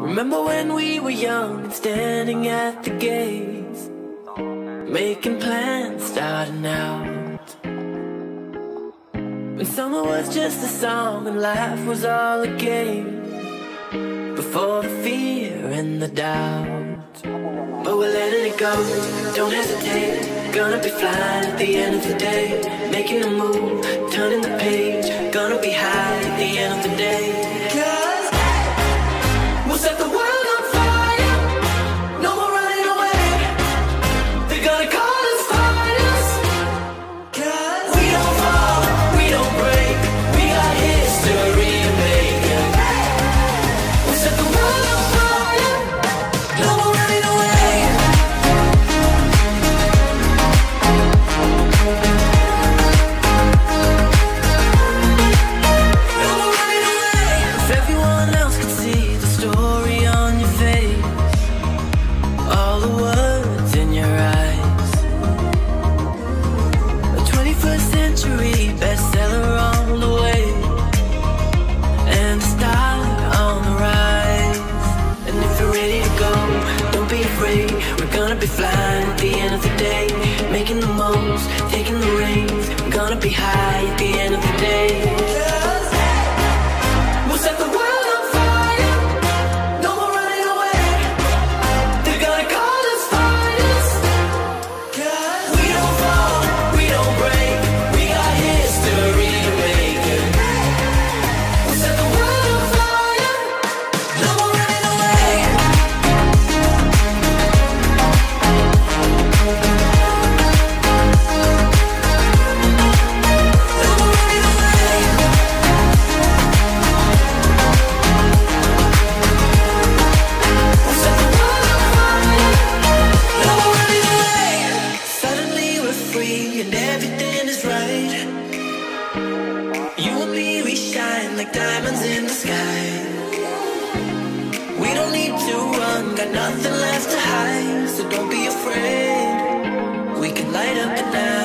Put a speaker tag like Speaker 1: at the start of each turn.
Speaker 1: Remember when we were young and standing at the gates, making plans, starting out. When summer was just a song and life was all a game, before the fear and the doubt. But we're letting it go, don't hesitate. Gonna be flying at the end of the day, making a move, turning the page. Gonna be high at the end gonna be flying at the end of the day, making the most, taking the reins. We're gonna be high at the end of the and everything is right. You and me, we shine like diamonds in the sky. We don't need to run, got nothing left to hide. So don't be afraid. We can light up the night.